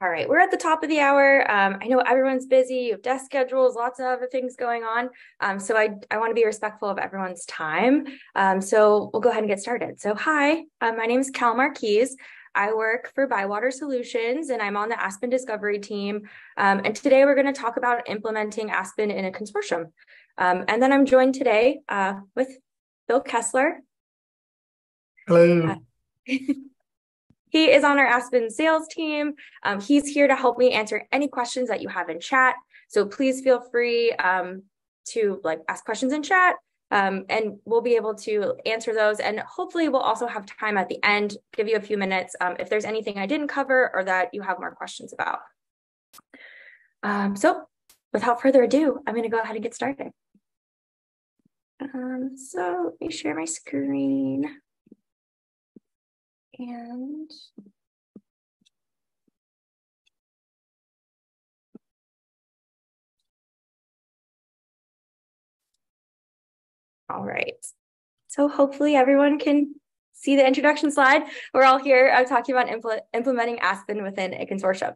All right, we're at the top of the hour. Um, I know everyone's busy, you have desk schedules, lots of other things going on. Um, so I, I want to be respectful of everyone's time. Um, so we'll go ahead and get started. So hi, uh, my name is Cal Marquise. I work for Bywater Solutions and I'm on the Aspen Discovery team. Um, and today we're going to talk about implementing Aspen in a consortium. Um, and then I'm joined today uh, with Bill Kessler. Hello. Uh, He is on our Aspen sales team. Um, he's here to help me answer any questions that you have in chat. So please feel free um, to like ask questions in chat um, and we'll be able to answer those. And hopefully we'll also have time at the end, give you a few minutes um, if there's anything I didn't cover or that you have more questions about. Um, so without further ado, I'm gonna go ahead and get started. Um, so let me share my screen. And all right. So hopefully everyone can see the introduction slide. We're all here uh, talking about impl implementing Aspen within a consortium.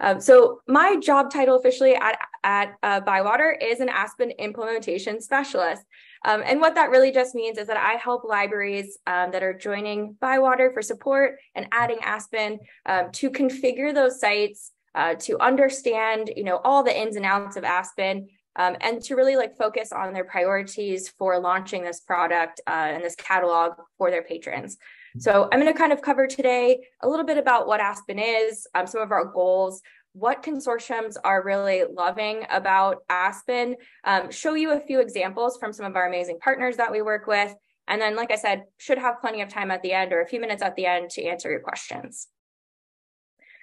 Um, so my job title officially at, at uh, Bywater is an Aspen implementation specialist. Um, and what that really just means is that I help libraries um, that are joining Bywater for support and adding Aspen um, to configure those sites, uh, to understand, you know, all the ins and outs of Aspen, um, and to really like focus on their priorities for launching this product uh, and this catalog for their patrons. So I'm going to kind of cover today a little bit about what Aspen is, um, some of our goals, what consortiums are really loving about Aspen, um, show you a few examples from some of our amazing partners that we work with. And then, like I said, should have plenty of time at the end or a few minutes at the end to answer your questions.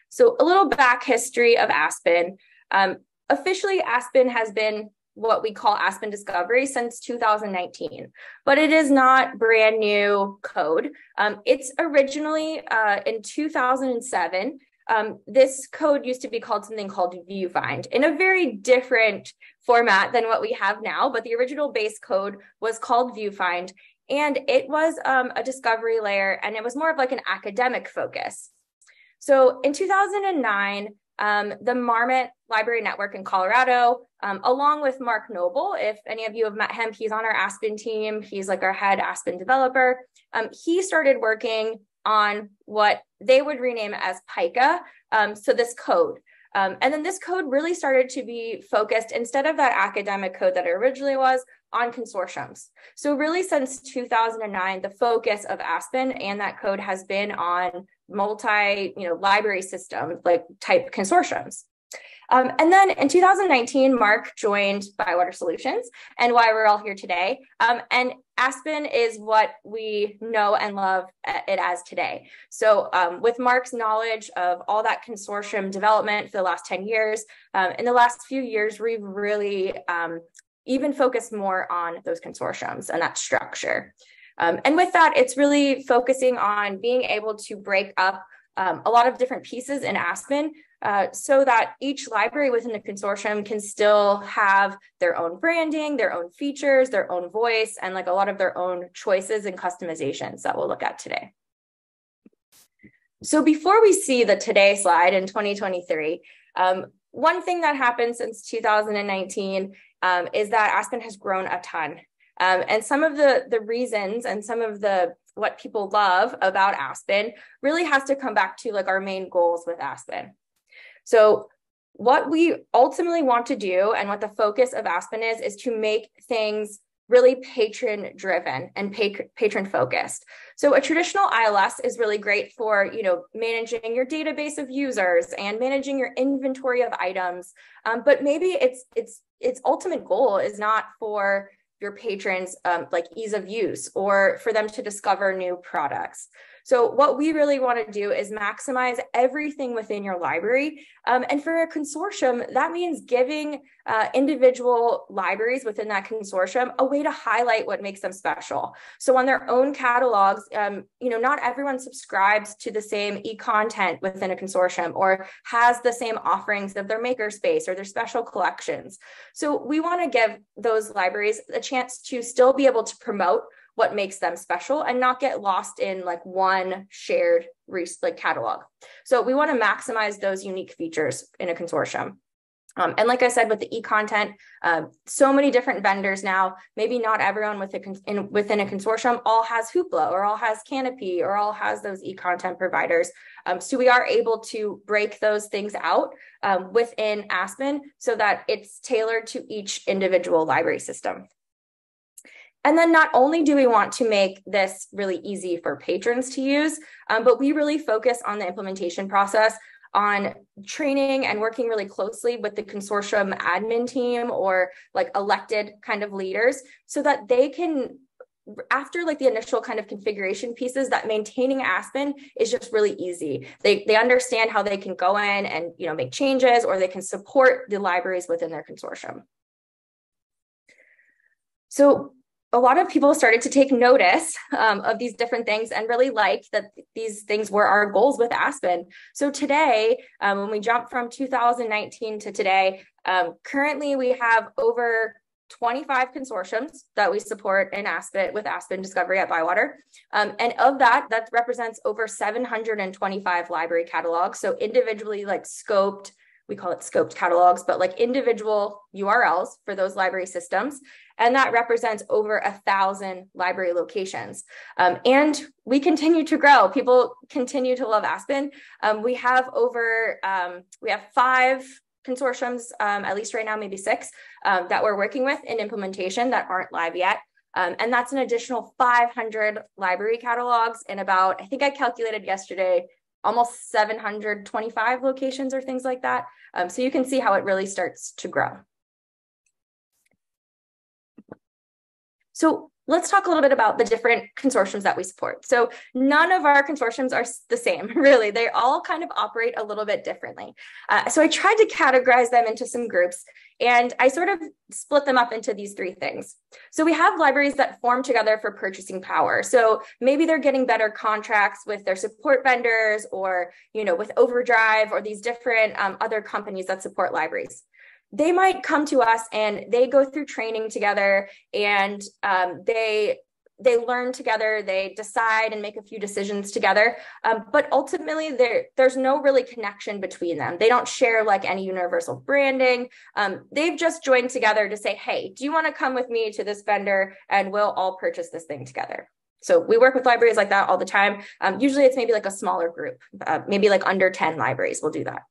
So a little back history of Aspen. Um, officially, Aspen has been what we call Aspen Discovery since 2019, but it is not brand new code. Um, it's originally uh, in 2007 um, this code used to be called something called VuFind in a very different format than what we have now, but the original base code was called VuFind and it was um, a discovery layer and it was more of like an academic focus. So in 2009, um, the Marmot Library Network in Colorado, um, along with Mark Noble. If any of you have met him, he's on our Aspen team. He's like our head Aspen developer. Um, he started working on what they would rename it as Pika. Um, so this code. Um, and then this code really started to be focused instead of that academic code that it originally was on consortiums. So really since 2009, the focus of Aspen and that code has been on multi, you know, library system like type consortiums. Um, and then in 2019, Mark joined Bywater Solutions and why we're all here today. Um, and Aspen is what we know and love it as today. So, um, with Mark's knowledge of all that consortium development for the last 10 years, um, in the last few years, we've really um, even focused more on those consortiums and that structure. Um, and with that, it's really focusing on being able to break up um, a lot of different pieces in Aspen uh, so that each library within the consortium can still have their own branding, their own features, their own voice, and like a lot of their own choices and customizations that we'll look at today. So before we see the today slide in 2023, um, one thing that happened since 2019 um, is that Aspen has grown a ton. Um, and some of the, the reasons and some of the what people love about Aspen really has to come back to like our main goals with Aspen. So what we ultimately want to do and what the focus of Aspen is, is to make things really patron driven and patron focused. So a traditional ILS is really great for, you know, managing your database of users and managing your inventory of items. Um, but maybe it's it's its ultimate goal is not for your patrons um, like ease of use or for them to discover new products. So what we really want to do is maximize everything within your library. Um, and for a consortium, that means giving uh, individual libraries within that consortium a way to highlight what makes them special. So on their own catalogs, um, you know, not everyone subscribes to the same e-content within a consortium or has the same offerings of their makerspace or their special collections. So we want to give those libraries a chance to still be able to promote what makes them special and not get lost in like one shared like catalog. So we want to maximize those unique features in a consortium. Um, and like I said, with the e-content, uh, so many different vendors now, maybe not everyone with a in, within a consortium all has Hoopla or all has Kanopy or all has those e-content providers. Um, so we are able to break those things out um, within Aspen so that it's tailored to each individual library system. And then not only do we want to make this really easy for patrons to use, um, but we really focus on the implementation process on training and working really closely with the consortium admin team or like elected kind of leaders so that they can after like the initial kind of configuration pieces that maintaining aspen is just really easy. They they understand how they can go in and you know make changes or they can support the libraries within their consortium. So a lot of people started to take notice um, of these different things and really liked that these things were our goals with Aspen. So today, um, when we jump from 2019 to today, um, currently we have over 25 consortiums that we support in Aspen with Aspen Discovery at Bywater. Um, and of that, that represents over 725 library catalogs. So individually like scoped, we call it scoped catalogs, but like individual URLs for those library systems. And that represents over a thousand library locations. Um, and we continue to grow. People continue to love Aspen. Um, we have over, um, we have five consortiums, um, at least right now, maybe six, um, that we're working with in implementation that aren't live yet. Um, and that's an additional 500 library catalogs and about, I think I calculated yesterday, almost 725 locations or things like that. Um, so you can see how it really starts to grow. So let's talk a little bit about the different consortiums that we support. So none of our consortiums are the same, really. They all kind of operate a little bit differently. Uh, so I tried to categorize them into some groups and I sort of split them up into these three things. So we have libraries that form together for purchasing power. So maybe they're getting better contracts with their support vendors or, you know, with Overdrive or these different um, other companies that support libraries they might come to us and they go through training together and um, they they learn together they decide and make a few decisions together. Um, but ultimately there there's no really connection between them. They don't share like any universal branding. Um, they've just joined together to say hey do you want to come with me to this vendor and we'll all purchase this thing together? So we work with libraries like that all the time. Um, usually it's maybe like a smaller group uh, maybe like under 10 libraries will do that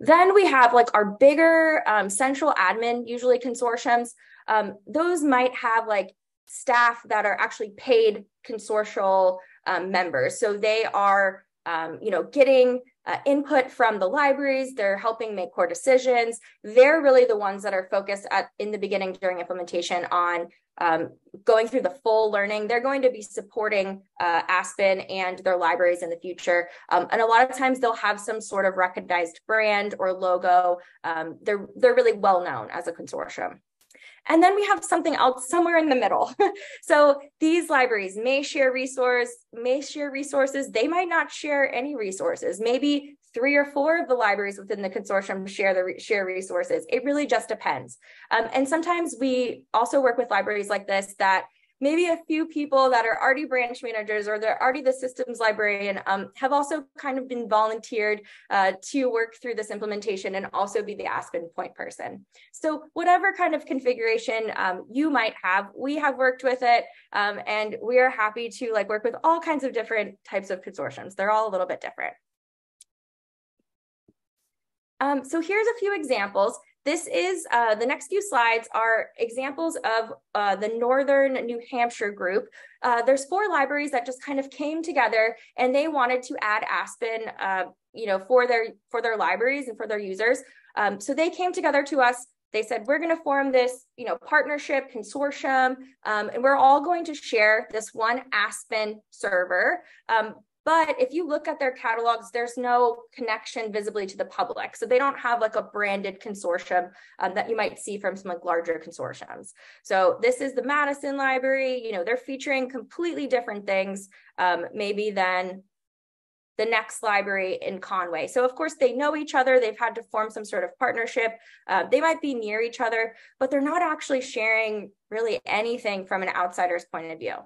then we have like our bigger um, central admin, usually consortiums. Um, those might have like staff that are actually paid consortial um, members. So they are, um, you know, getting uh, input from the libraries. They're helping make core decisions. They're really the ones that are focused at in the beginning during implementation on um, going through the full learning. They're going to be supporting uh, Aspen and their libraries in the future. Um, and a lot of times they'll have some sort of recognized brand or logo. Um, they're they're really well known as a consortium. And then we have something else somewhere in the middle. so these libraries may share resource, may share resources. They might not share any resources. Maybe three or four of the libraries within the consortium share the share resources. It really just depends. Um, and sometimes we also work with libraries like this that maybe a few people that are already branch managers or they're already the systems librarian um, have also kind of been volunteered uh, to work through this implementation and also be the Aspen point person. So whatever kind of configuration um, you might have, we have worked with it um, and we are happy to like work with all kinds of different types of consortiums. They're all a little bit different. Um, so here's a few examples. This is, uh, the next few slides are examples of uh, the Northern New Hampshire group. Uh, there's four libraries that just kind of came together and they wanted to add Aspen, uh, you know, for their, for their libraries and for their users. Um, so they came together to us they said we're going to form this you know partnership consortium um, and we're all going to share this one aspen server um, but if you look at their catalogs, there's no connection visibly to the public. So they don't have like a branded consortium um, that you might see from some like larger consortiums. So this is the Madison Library. You know, they're featuring completely different things, um, maybe than the next library in Conway. So of course they know each other. They've had to form some sort of partnership. Uh, they might be near each other, but they're not actually sharing really anything from an outsider's point of view.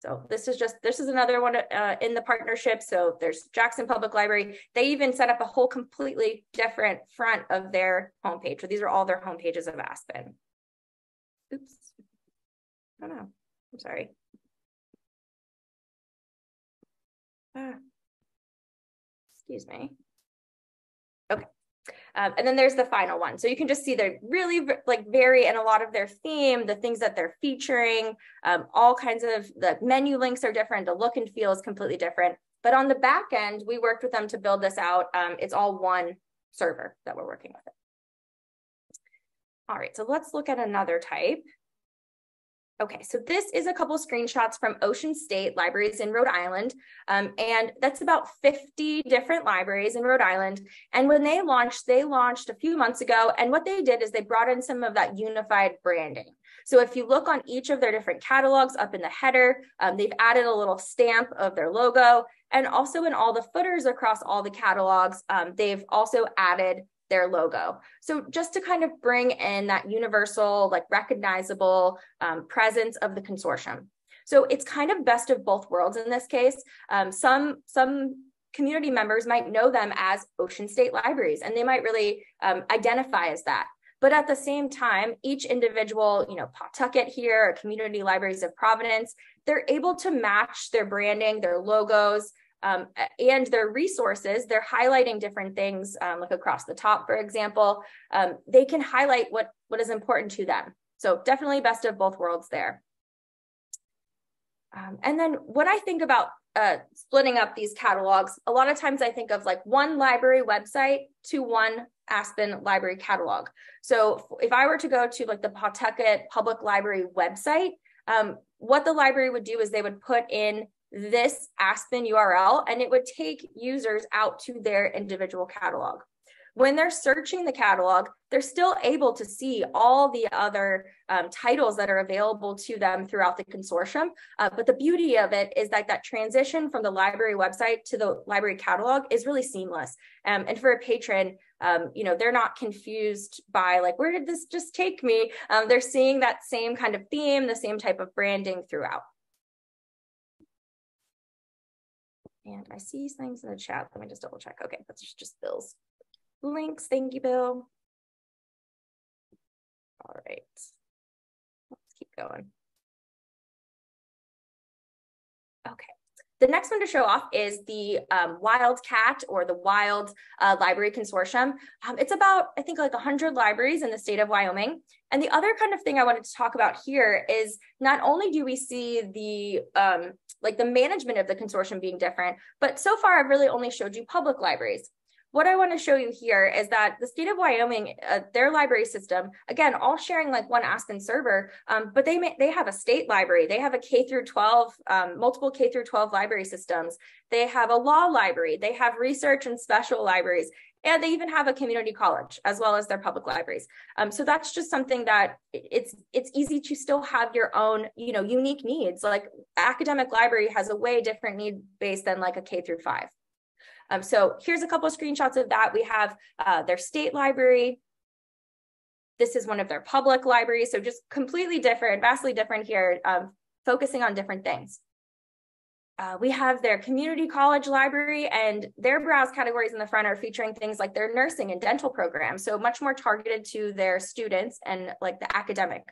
So this is just, this is another one uh, in the partnership. So there's Jackson Public Library. They even set up a whole completely different front of their homepage. So these are all their homepages of Aspen. Oops. I don't know. I'm sorry. Ah. Excuse me. Okay. Um, and then there's the final one. So you can just see they're really like vary in a lot of their theme, the things that they're featuring, um, all kinds of the menu links are different. The look and feel is completely different. But on the back end, we worked with them to build this out. Um, it's all one server that we're working with. All right, so let's look at another type. Okay, so this is a couple screenshots from Ocean State Libraries in Rhode Island. Um, and that's about 50 different libraries in Rhode Island. And when they launched, they launched a few months ago. And what they did is they brought in some of that unified branding. So if you look on each of their different catalogs up in the header, um, they've added a little stamp of their logo. And also in all the footers across all the catalogs, um, they've also added their logo. So just to kind of bring in that universal, like recognizable um, presence of the consortium. So it's kind of best of both worlds in this case. Um, some some community members might know them as Ocean State Libraries, and they might really um, identify as that. But at the same time, each individual, you know, Pawtucket here, or Community Libraries of Providence, they're able to match their branding, their logos, um, and their resources, they're highlighting different things, um, like across the top, for example, um, they can highlight what, what is important to them. So definitely best of both worlds there. Um, and then what I think about uh, splitting up these catalogs, a lot of times I think of like one library website to one Aspen library catalog. So if I were to go to like the Pawtucket Public Library website, um, what the library would do is they would put in this Aspen URL and it would take users out to their individual catalog. When they're searching the catalog, they're still able to see all the other um, titles that are available to them throughout the consortium. Uh, but the beauty of it is that that transition from the library website to the library catalog is really seamless. Um, and for a patron, um, you know, they're not confused by like, where did this just take me? Um, they're seeing that same kind of theme, the same type of branding throughout. And I see things in the chat. Let me just double check. Okay, that's just Bill's links. Thank you, Bill. All right. Let's keep going. Okay. The next one to show off is the um, WYLDCAT or the WYLD uh, Library Consortium. Um, it's about, I think, like 100 libraries in the state of Wyoming. And the other kind of thing I wanted to talk about here is not only do we see the um, like the management of the consortium being different, but so far I've really only showed you public libraries. What I want to show you here is that the state of Wyoming, uh, their library system, again, all sharing like one Aspen server, um, but they may, they have a state library, they have a K through 12, um, multiple K through 12 library systems. They have a law library, they have research and special libraries, and they even have a community college as well as their public libraries. Um, so that's just something that it's it's easy to still have your own, you know, unique needs. Like academic library has a way different need base than like a K through five. Um, so here's a couple of screenshots of that. We have uh, their state library. This is one of their public libraries. So just completely different, vastly different here, um, focusing on different things. Uh, we have their community college library and their browse categories in the front are featuring things like their nursing and dental programs. So much more targeted to their students and like the academic.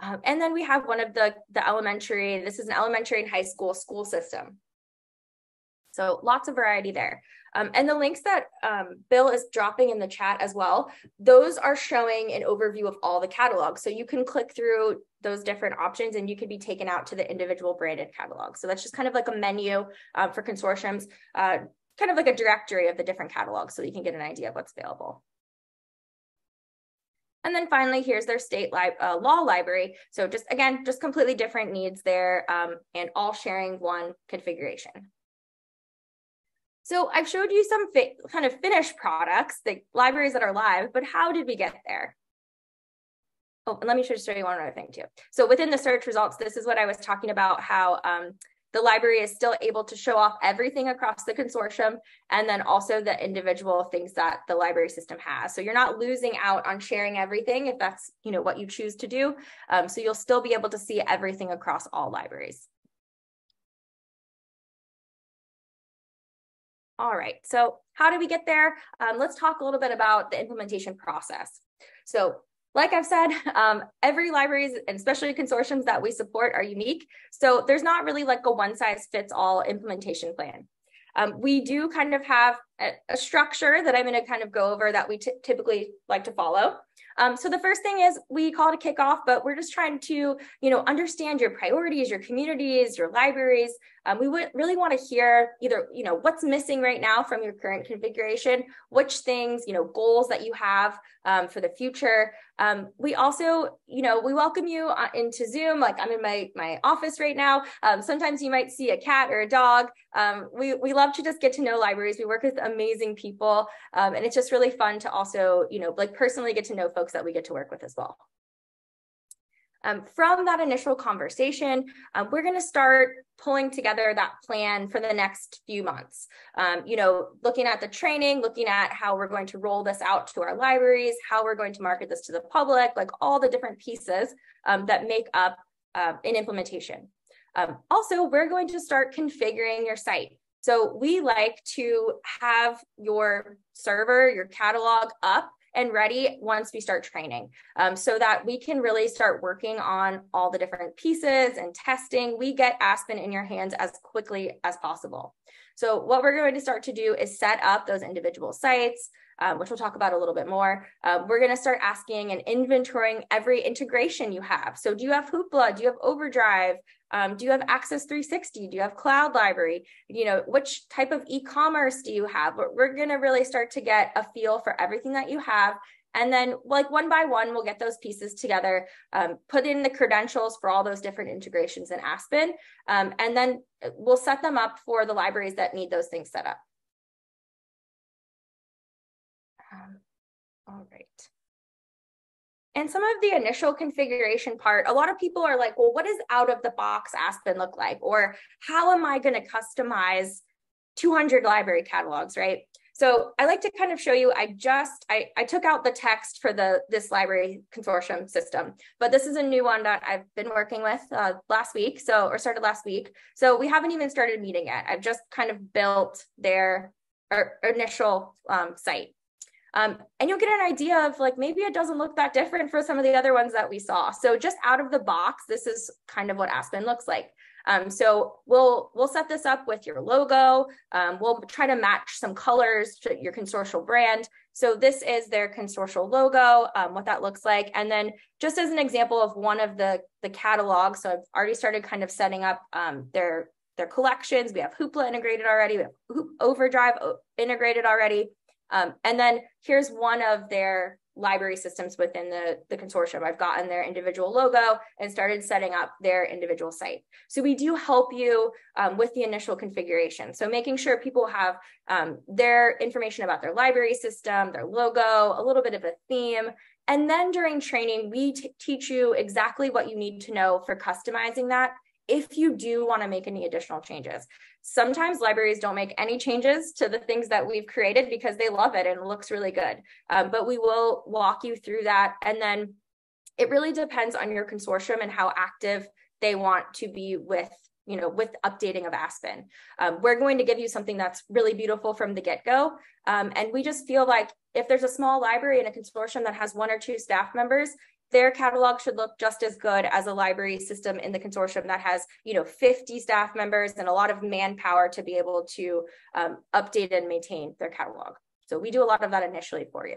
Um, and then we have one of the, the elementary, this is an elementary and high school school system. So lots of variety there. Um, and the links that um, Bill is dropping in the chat as well, those are showing an overview of all the catalogs. So you can click through those different options and you could be taken out to the individual branded catalog. So that's just kind of like a menu uh, for consortiums, uh, kind of like a directory of the different catalogs so you can get an idea of what's available. And then finally, here's their state li uh, law library. So just again, just completely different needs there um, and all sharing one configuration. So I've showed you some kind of finished products, the libraries that are live, but how did we get there? Oh, and let me just show you one other thing too. So within the search results, this is what I was talking about, how um, the library is still able to show off everything across the consortium and then also the individual things that the library system has. So you're not losing out on sharing everything if that's you know what you choose to do. Um, so you'll still be able to see everything across all libraries. All right, so how do we get there? Um, let's talk a little bit about the implementation process. So like I've said, um, every libraries and especially consortiums that we support are unique. So there's not really like a one size fits all implementation plan. Um, we do kind of have a, structure that I'm going to kind of go over that we typically like to follow. Um, so the first thing is we call it a kickoff, but we're just trying to, you know, understand your priorities, your communities, your libraries. Um, we would really want to hear either, you know, what's missing right now from your current configuration, which things, you know, goals that you have um, for the future. Um, we also, you know, we welcome you uh, into Zoom. Like I'm in my my office right now. Um, sometimes you might see a cat or a dog. Um, we we love to just get to know libraries. We work with amazing people, and it's just really fun to also, you know, like personally get to know folks that we get to work with as well. Um, from that initial conversation, uh, we're going to start pulling together that plan for the next few months. Um, you know, looking at the training, looking at how we're going to roll this out to our libraries, how we're going to market this to the public, like all the different pieces um, that make up uh, an implementation. Um, also, we're going to start configuring your site. So we like to have your server, your catalog up and ready once we start training um, so that we can really start working on all the different pieces and testing. We get Aspen in your hands as quickly as possible. So what we're going to start to do is set up those individual sites, um, which we'll talk about a little bit more. Um, we're going to start asking and inventorying every integration you have. So do you have Hoopla? Do you have Overdrive? Um, do you have Axis 360? Do you have Cloud Library? You know, which type of e-commerce do you have? We're going to really start to get a feel for everything that you have. And then like one by one, we'll get those pieces together, um, put in the credentials for all those different integrations in Aspen, um, and then we'll set them up for the libraries that need those things set up. All right. And some of the initial configuration part, a lot of people are like, well, what does out of the box Aspen look like? Or how am I going to customize 200 library catalogs, right? So I like to kind of show you, I just, I, I took out the text for the this library consortium system, but this is a new one that I've been working with uh, last week, so, or started last week. So we haven't even started meeting yet. I've just kind of built their initial um, site. Um, and you'll get an idea of like maybe it doesn't look that different for some of the other ones that we saw. So just out of the box, this is kind of what Aspen looks like. Um, so we'll we'll set this up with your logo. Um, we'll try to match some colors to your consortial brand. So this is their consortial logo, um, what that looks like. And then just as an example of one of the, the catalogs, so I've already started kind of setting up um, their, their collections. We have Hoopla integrated already. We have Hoop Overdrive integrated already. Um, and then here's one of their library systems within the, the consortium. I've gotten their individual logo and started setting up their individual site. So we do help you um, with the initial configuration. So making sure people have um, their information about their library system, their logo, a little bit of a theme. And then during training, we teach you exactly what you need to know for customizing that if you do want to make any additional changes. Sometimes libraries don't make any changes to the things that we've created because they love it and it looks really good. Um, but we will walk you through that. And then it really depends on your consortium and how active they want to be with you know with updating of aspen um, we're going to give you something that's really beautiful from the get-go um, and we just feel like if there's a small library in a consortium that has one or two staff members their catalog should look just as good as a library system in the consortium that has you know 50 staff members and a lot of manpower to be able to um, update and maintain their catalog. So we do a lot of that initially for you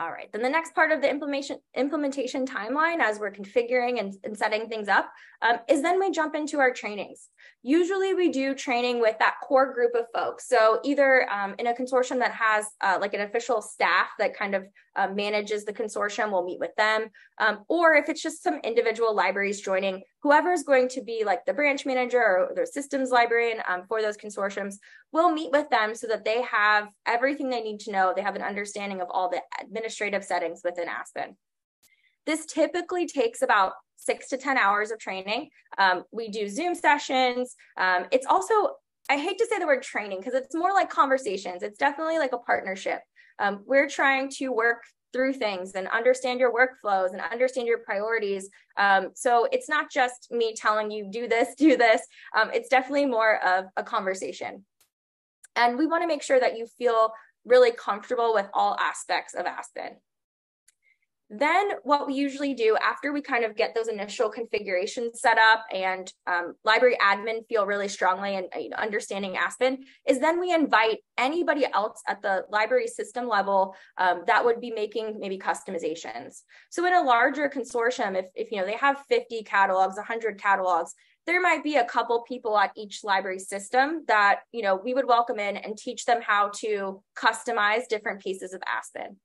All right, then the next part of the implementation implementation timeline as we're configuring and, and setting things up um, is then we jump into our trainings. Usually we do training with that core group of folks. So either um, in a consortium that has uh, like an official staff that kind of uh, manages the consortium, we'll meet with them. Um, or if it's just some individual libraries joining, whoever is going to be like the branch manager or their systems librarian um, for those consortiums, we'll meet with them so that they have everything they need to know. They have an understanding of all the administrative settings within Aspen. This typically takes about six to 10 hours of training. Um, we do Zoom sessions. Um, it's also, I hate to say the word training because it's more like conversations. It's definitely like a partnership. Um, we're trying to work through things and understand your workflows and understand your priorities. Um, so it's not just me telling you do this, do this. Um, it's definitely more of a conversation. And we want to make sure that you feel really comfortable with all aspects of Aspen. Then what we usually do after we kind of get those initial configurations set up and um, library admin feel really strongly and uh, understanding Aspen is then we invite anybody else at the library system level um, that would be making maybe customizations. So in a larger consortium, if, if you know they have 50 catalogs, 100 catalogs, there might be a couple people at each library system that you know we would welcome in and teach them how to customize different pieces of Aspen.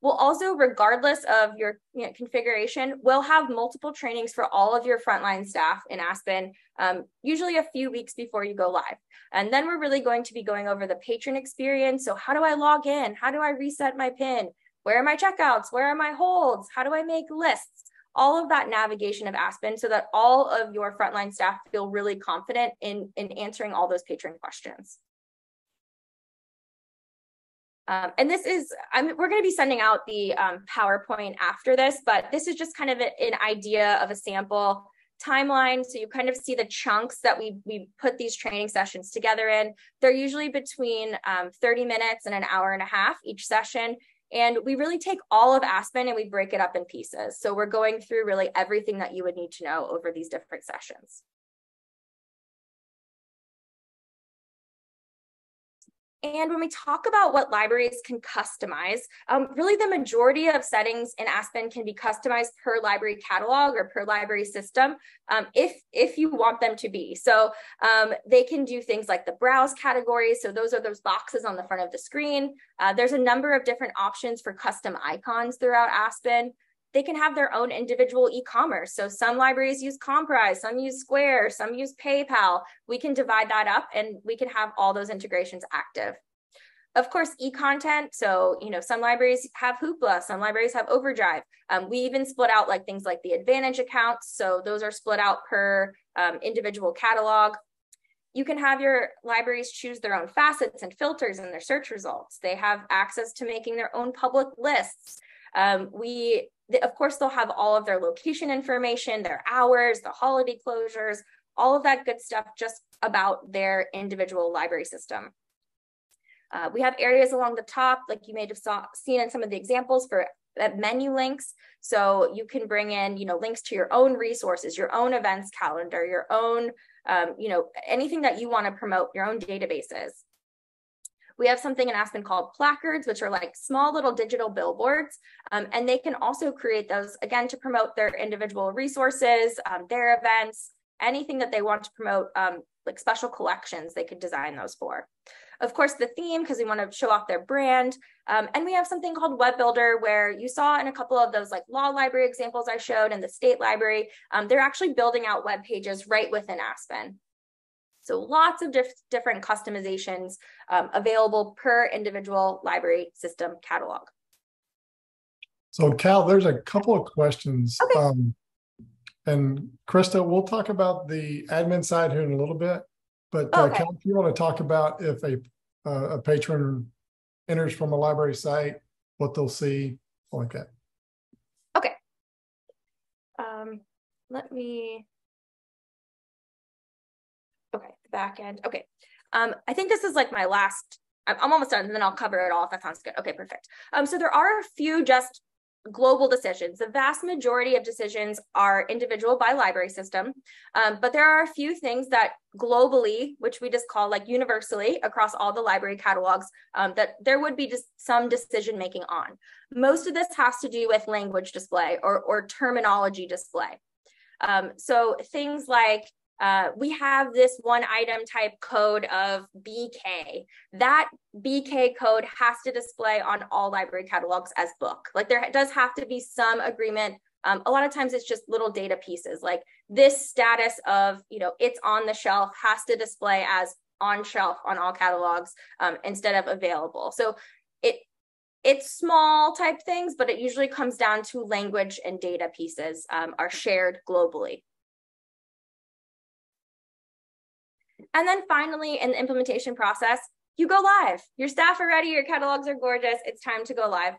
We'll also, regardless of your you know, configuration, we'll have multiple trainings for all of your frontline staff in Aspen, um, usually a few weeks before you go live. And then we're really going to be going over the patron experience. So how do I log in? How do I reset my PIN? Where are my checkouts? Where are my holds? How do I make lists? All of that navigation of Aspen so that all of your frontline staff feel really confident in, in answering all those patron questions. Um, and this is, I'm, we're going to be sending out the um, PowerPoint after this, but this is just kind of a, an idea of a sample timeline. So you kind of see the chunks that we, we put these training sessions together in. They're usually between um, 30 minutes and an hour and a half each session. And we really take all of Aspen and we break it up in pieces. So we're going through really everything that you would need to know over these different sessions. And when we talk about what libraries can customize, um, really the majority of settings in Aspen can be customized per library catalog or per library system um, if, if you want them to be. So um, they can do things like the browse categories. So those are those boxes on the front of the screen. Uh, there's a number of different options for custom icons throughout Aspen they can have their own individual e-commerce. So some libraries use Comprise, some use Square, some use PayPal. We can divide that up and we can have all those integrations active. Of course, e-content. So, you know, some libraries have Hoopla, some libraries have Overdrive. Um, we even split out like things like the Advantage accounts. So those are split out per um, individual catalog. You can have your libraries choose their own facets and filters in their search results. They have access to making their own public lists. Um, we of course, they'll have all of their location information, their hours, the holiday closures, all of that good stuff just about their individual library system. Uh, we have areas along the top, like you may have saw, seen in some of the examples for uh, menu links. So you can bring in, you know, links to your own resources, your own events calendar, your own, um, you know, anything that you want to promote, your own databases. We have something in Aspen called placards, which are like small little digital billboards. Um, and they can also create those, again, to promote their individual resources, um, their events, anything that they want to promote, um, like special collections, they could design those for. Of course, the theme, because we want to show off their brand. Um, and we have something called Web Builder, where you saw in a couple of those like law library examples I showed in the state library, um, they're actually building out web pages right within Aspen. So lots of diff different customizations um, available per individual library system catalog. So Cal, there's a couple of questions. Okay. Um, and Krista, we'll talk about the admin side here in a little bit. But uh, okay. Cal, if you want to talk about if a, uh, a patron enters from a library site, what they'll see, like that. Okay. Um, let me back end. Okay. Um, I think this is like my last, I'm, I'm almost done and then I'll cover it all if that sounds good. Okay, perfect. Um, so there are a few just global decisions. The vast majority of decisions are individual by library system, um, but there are a few things that globally, which we just call like universally across all the library catalogs, um, that there would be just some decision making on. Most of this has to do with language display or, or terminology display. Um, so things like uh, we have this one item type code of BK. That BK code has to display on all library catalogs as book. Like there does have to be some agreement. Um, a lot of times it's just little data pieces like this status of, you know, it's on the shelf has to display as on shelf on all catalogs um, instead of available. So it it's small type things, but it usually comes down to language and data pieces um, are shared globally. And then finally, in the implementation process, you go live. Your staff are ready, your catalogs are gorgeous. It's time to go live.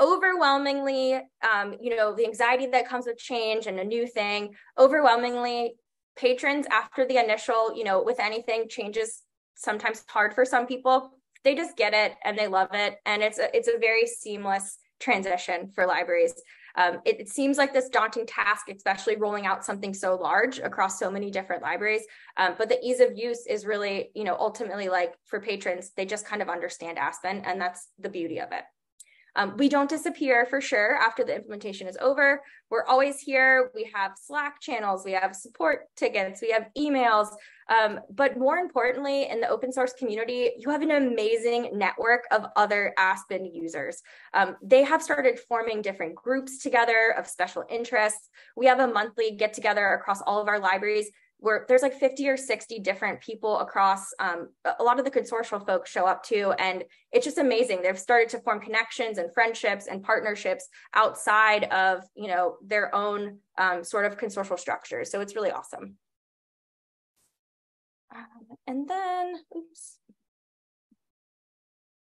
Overwhelmingly, um, you know, the anxiety that comes with change and a new thing, overwhelmingly, patrons after the initial, you know, with anything, changes sometimes hard for some people. They just get it and they love it. And it's a, it's a very seamless transition for libraries. Um, it, it, seems like this daunting task, especially rolling out something so large across so many different libraries. Um, but the ease of use is really, you know, ultimately like for patrons, they just kind of understand Aspen, and that's the beauty of it. Um, we don't disappear for sure after the implementation is over. We're always here. We have Slack channels, we have support tickets, we have emails. Um, but more importantly, in the open source community, you have an amazing network of other Aspen users. Um, they have started forming different groups together of special interests. We have a monthly get together across all of our libraries where there's like 50 or 60 different people across um, a lot of the consortial folks show up too and it's just amazing. They've started to form connections and friendships and partnerships outside of you know their own um, sort of consortial structures. So it's really awesome. Um, and then oops.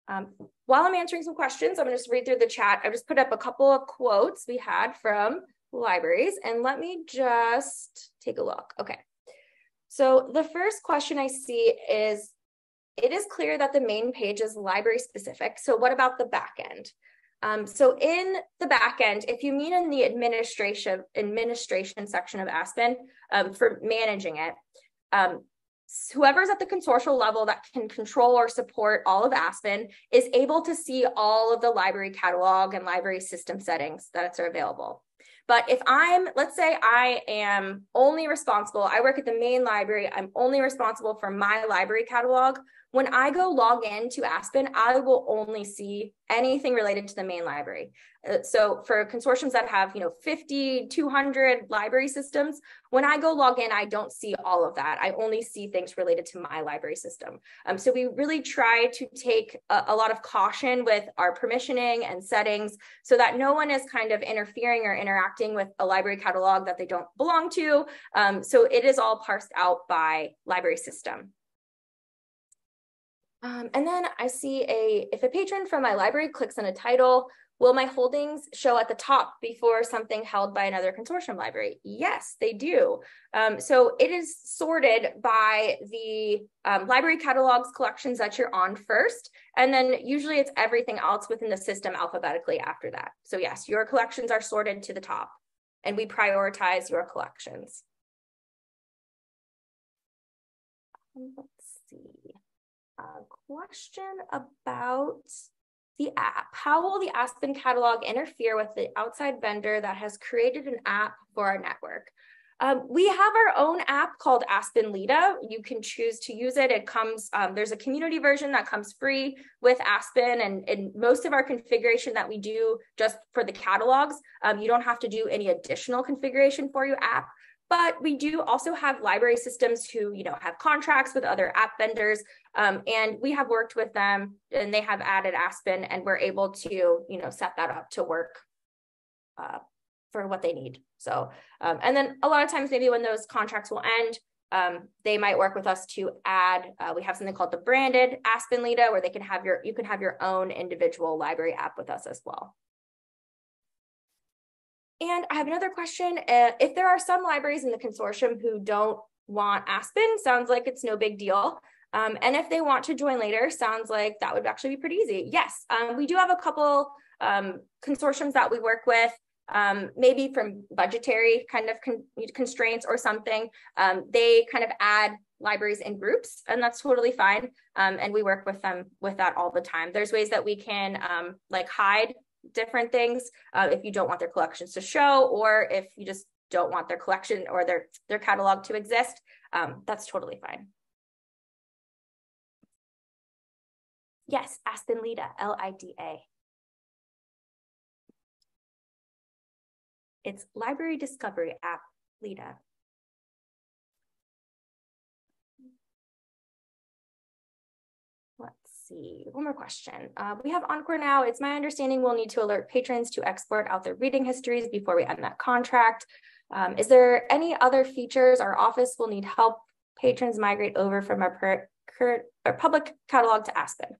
Um, while i'm answering some questions i'm going to just read through the chat. I just put up a couple of quotes we had from libraries and let me just take a look. Okay so the first question I see is, it is clear that the main page is library specific. So what about the back end? Um, so in the back end, if you mean in the administration administration section of Aspen um, for managing it, um, whoever's at the consortial level that can control or support all of Aspen is able to see all of the library catalog and library system settings that are available. But if I'm, let's say I am only responsible, I work at the main library, I'm only responsible for my library catalog. When I go log in to Aspen, I will only see anything related to the main library. Uh, so for consortiums that have, you know, 50, 200 library systems, when I go log in, I don't see all of that. I only see things related to my library system. Um, so we really try to take a, a lot of caution with our permissioning and settings so that no one is kind of interfering or interacting with a library catalog that they don't belong to. Um, so it is all parsed out by library system. Um, and then I see a, if a patron from my library clicks on a title, will my holdings show at the top before something held by another consortium library? Yes, they do. Um, so it is sorted by the um, library catalogs collections that you're on first. And then usually it's everything else within the system alphabetically after that. So yes, your collections are sorted to the top and we prioritize your collections. Let's see a question about the app. How will the Aspen catalog interfere with the outside vendor that has created an app for our network? Um, we have our own app called Aspen Lida. You can choose to use it. It comes, um, there's a community version that comes free with Aspen and, and most of our configuration that we do just for the catalogs, um, you don't have to do any additional configuration for your app. But we do also have library systems who, you know, have contracts with other app vendors, um, and we have worked with them, and they have added Aspen, and we're able to, you know, set that up to work uh, for what they need. So, um, and then a lot of times, maybe when those contracts will end, um, they might work with us to add. Uh, we have something called the branded Aspen Lida, where they can have your you can have your own individual library app with us as well. And I have another question. Uh, if there are some libraries in the consortium who don't want Aspen, sounds like it's no big deal. Um, and if they want to join later, sounds like that would actually be pretty easy. Yes, um, we do have a couple um, consortiums that we work with, um, maybe from budgetary kind of con constraints or something. Um, they kind of add libraries in groups, and that's totally fine. Um, and we work with them with that all the time. There's ways that we can like hide different things uh, if you don't want their collections to show or if you just don't want their collection or their their catalog to exist um, that's totally fine. Yes aspen lida l-i-d-a it's library discovery app lida see, one more question. Uh, we have Encore now. It's my understanding we'll need to alert patrons to export out their reading histories before we end that contract. Um, is there any other features our office will need help patrons migrate over from our current our public catalog to Aspen?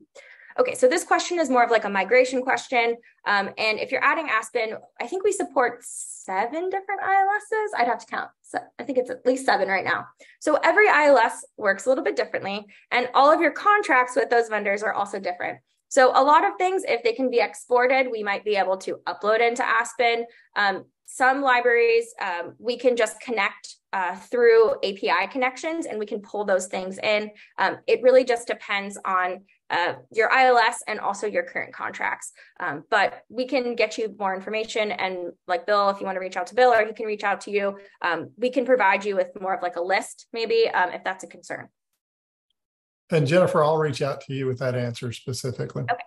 Okay, so this question is more of like a migration question. Um, and if you're adding Aspen, I think we support seven different ILSs. I'd have to count. So I think it's at least seven right now. So every ILS works a little bit differently. And all of your contracts with those vendors are also different. So a lot of things, if they can be exported, we might be able to upload into Aspen. Um, some libraries, um, we can just connect uh, through API connections and we can pull those things in. Um, it really just depends on uh, your ILS and also your current contracts. Um, but we can get you more information. And like Bill, if you want to reach out to Bill or he can reach out to you, um, we can provide you with more of like a list, maybe, um, if that's a concern. And Jennifer, I'll reach out to you with that answer specifically. Okay.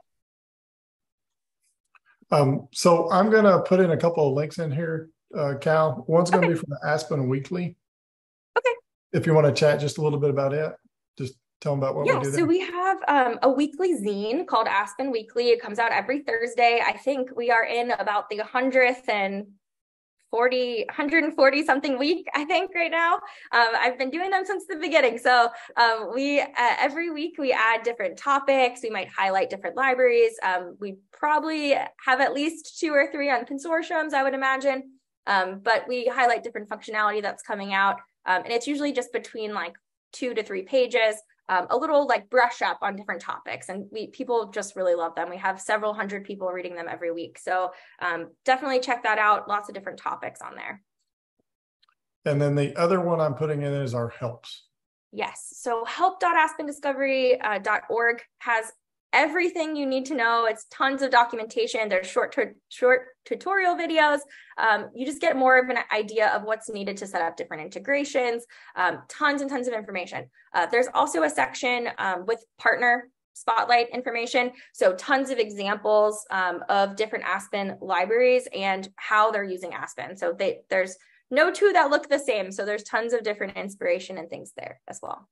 Um, so I'm going to put in a couple of links in here, uh, Cal. One's going to okay. be from the Aspen Weekly. Okay. If you want to chat just a little bit about it, just tell them about what yeah, we do. So we have um, a weekly zine called Aspen Weekly. It comes out every Thursday. I think we are in about the 100th and 40 140 something week i think right now. Um, i've been doing them since the beginning. So um, we uh, every week we add different topics. We might highlight different libraries. Um, we probably have at least two or three on consortiums i would imagine. Um, but we highlight different functionality that's coming out. Um, and it's usually just between like two to three pages um, a little like brush up on different topics and we people just really love them. We have several hundred people reading them every week so um, definitely check that out. Lots of different topics on there. And then the other one i'm putting in is our helps. Yes. So help.aspendiscovery.org uh, has everything you need to know. It's tons of documentation. There's short short tutorial videos. Um, you just get more of an idea of what's needed to set up different integrations. Um, tons and tons of information. Uh, there's also a section um, with partner spotlight information. So tons of examples um, of different Aspen libraries and how they're using Aspen. So they, there's no two that look the same. So there's tons of different inspiration and things there as well.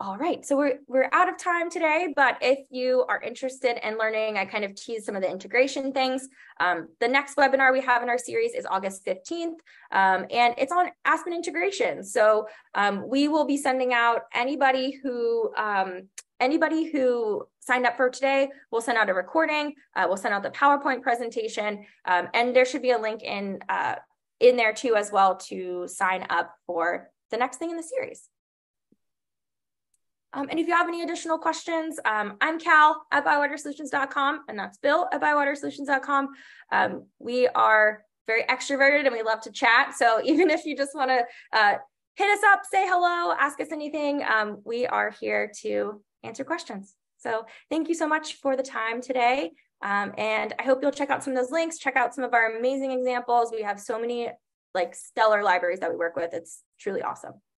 All right, so we're, we're out of time today, but if you are interested in learning, I kind of teased some of the integration things. Um, the next webinar we have in our series is August 15th, um, and it's on Aspen integration. So um, we will be sending out anybody who um, anybody who signed up for today, we'll send out a recording, uh, we'll send out the PowerPoint presentation, um, and there should be a link in, uh, in there too as well to sign up for the next thing in the series. Um, and if you have any additional questions, um, I'm Cal at bywatersolutions.com, and that's Bill at bywatersolutions.com. Um, we are very extroverted and we love to chat. So even if you just want to uh, hit us up, say hello, ask us anything, um, we are here to answer questions. So thank you so much for the time today. Um, and I hope you'll check out some of those links, check out some of our amazing examples. We have so many like stellar libraries that we work with. It's truly awesome.